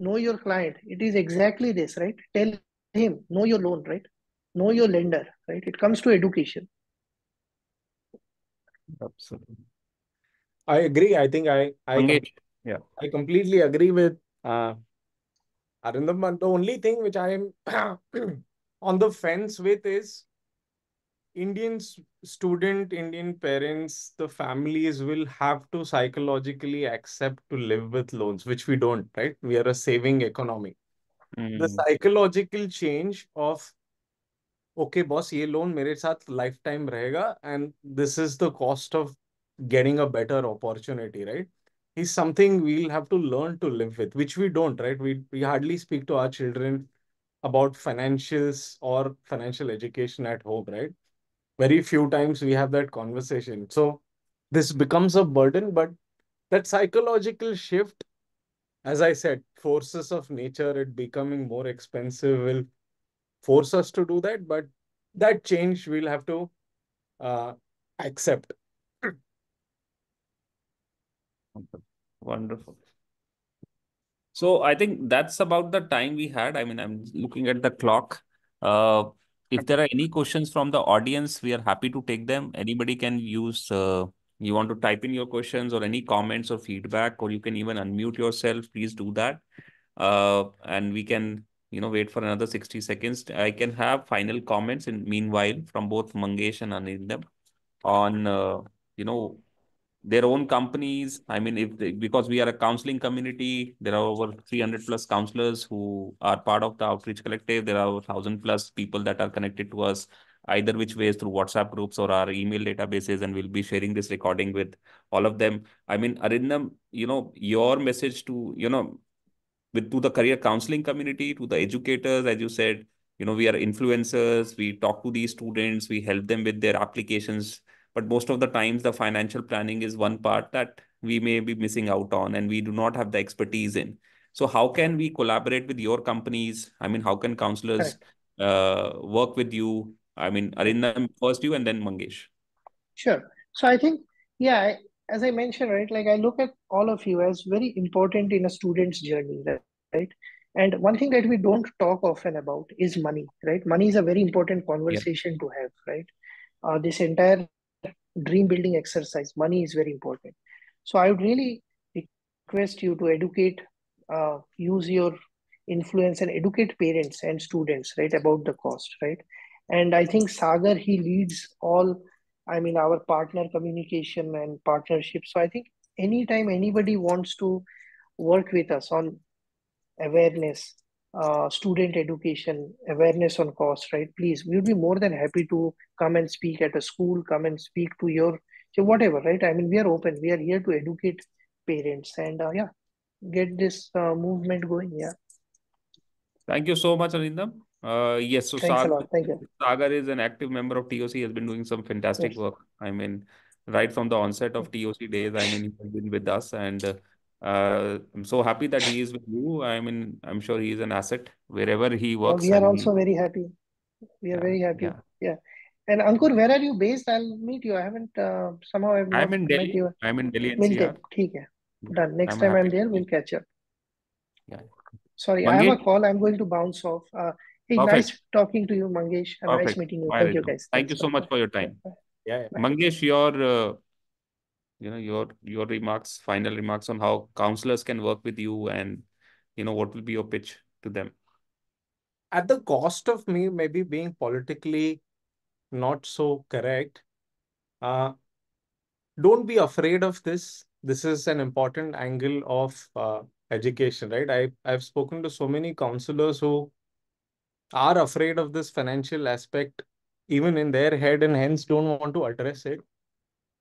know your client it is exactly this right tell him know your loan right know your lender right it comes to education Absolutely. I agree. I think I I, yeah. I completely agree with uh, Arindam, the only thing which I am on the fence with is Indian student, Indian parents, the families will have to psychologically accept to live with loans, which we don't, right? We are a saving economy. Mm. The hmm. psychological change of, okay, boss, ye loan mere saath lifetime rahega, and this is the cost of getting a better opportunity, right? Is something we'll have to learn to live with, which we don't, right? We we hardly speak to our children about financials or financial education at home, right? Very few times we have that conversation. So this becomes a burden, but that psychological shift, as I said, forces of nature, it becoming more expensive will force us to do that, but that change we'll have to uh, accept. Wonderful. So I think that's about the time we had. I mean, I'm looking at the clock. Uh, if there are any questions from the audience, we are happy to take them. Anybody can use, uh, you want to type in your questions or any comments or feedback, or you can even unmute yourself. Please do that. Uh, and we can, you know, wait for another 60 seconds. I can have final comments in meanwhile from both Mangesh and Arindam on, uh, you know, their own companies. I mean, if they, because we are a counseling community, there are over 300 plus counselors who are part of the outreach collective. There are over 1000 plus people that are connected to us, either which ways through WhatsApp groups or our email databases. And we'll be sharing this recording with all of them. I mean, Arindam, you know, your message to, you know, with to the career counseling community, to the educators, as you said, you know, we are influencers, we talk to these students, we help them with their applications but most of the times the financial planning is one part that we may be missing out on and we do not have the expertise in. So how can we collaborate with your companies? I mean how can counselors uh, work with you? I mean arindam first you and then mangesh. Sure. So i think yeah as i mentioned right like i look at all of you as very important in a student's journey right? And one thing that we don't talk often about is money right? Money is a very important conversation yeah. to have right? Uh, this entire dream building exercise money is very important. So i would really request you to educate uh, use your influence and educate parents and students right about the cost right? And i think sagar he leads all i mean our partner communication and partnership. So i think anytime anybody wants to work with us on awareness uh, student education, awareness on cost, right? Please, we'll be more than happy to come and speak at a school, come and speak to your, so whatever, right? I mean, we are open. We are here to educate parents and uh, yeah, get this uh, movement going. Yeah. Thank you so much, Arindam. Uh, yes, so Thanks Sagar. Thank you. Sagar is an active member of TOC. He has been doing some fantastic Yes. work. I mean, right from the onset of TOC days, I mean, he has been with us and uh, I'm so happy that he is with you. I mean, I'm sure he is an asset wherever he oh, works. we are also very happy. We are yeah, very happy. Yeah. yeah. And Ankur, where are you based? I'll meet you. I haven't uh, somehow I've I'm in Delhi. You. I'm in Delhi. We'll okay. Done. Next I'm time happy. I'm there, we'll catch up. Yeah. Sorry, Mangesh? I have a call. I'm going to bounce off. Uh, hey, Perfect. nice talking to you, Mangesh. Nice meeting you. Thank you, guys. Thank Thanks you so much for your time. Yeah, yeah. Mangesh, your uh, you know your your remarks, final remarks on how counselors can work with you, and you know what will be your pitch to them. At the cost of me maybe being politically not so correct, uh, don't be afraid of this. This is an important angle of uh, education, right? I, I've spoken to so many counselors who are afraid of this financial aspect, even in their head, and hence don't want to address it.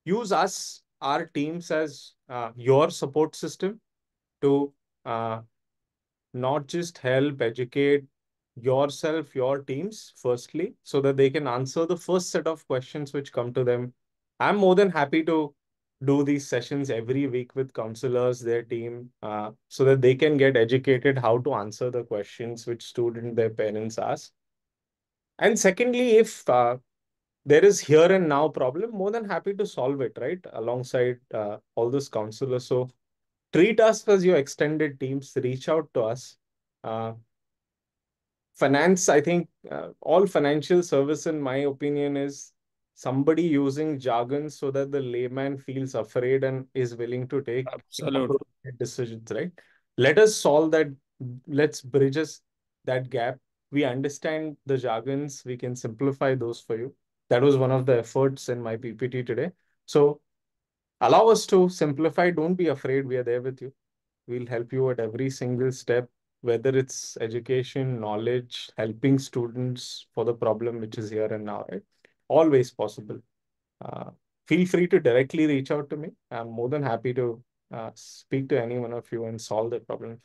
Use us, our teams, as uh, your support system to uh, not just help educate yourself, your teams, firstly, so that they can answer the first set of questions which come to them. I'm more than happy to do these sessions every week with counselors, their team, uh, so that they can get educated how to answer the questions which student their parents ask. And secondly, if uh, there is here and now problem, more than happy to solve it, right? Alongside uh, all these counselors. So treat us as your extended teams, reach out to us. Uh, finance, I think uh, all financial service, in my opinion, is somebody using jargon so that the layman feels afraid and is willing to take Absolutely. decisions, right? Let us solve that. Let's bridge us that gap. We understand the jargons. We can simplify those for you. That was one of the efforts in my PPT today. So allow us to simplify. Don't be afraid. We are there with you. We'll help you at every single step, whether it's education, knowledge, helping students for the problem which is here and now, right? Always possible. Uh, feel free to directly reach out to me. I'm more than happy to uh, speak to any one of you and solve the problem.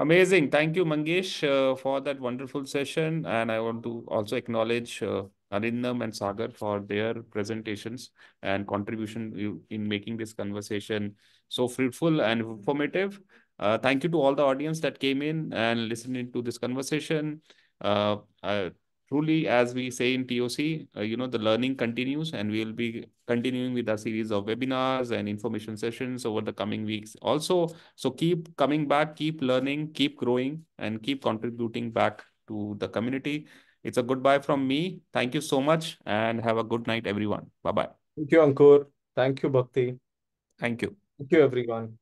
Amazing. Thank you, Mangesh, uh, for that wonderful session. And I want to also acknowledge uh, Arindam and Sagar for their presentations and contribution in making this conversation so fruitful and informative. Uh, thank you to all the audience that came in and listening to this conversation. Uh, truly, as we say in TOC, uh, you know, the learning continues and we'll be continuing with a series of webinars and information sessions over the coming weeks also. So keep coming back, keep learning, keep growing and keep contributing back to the community. It's a goodbye from me. Thank you so much and have a good night, everyone. Bye-bye. Thank you, Ankur. Thank you, Bhakti. Thank you. Thank you, everyone.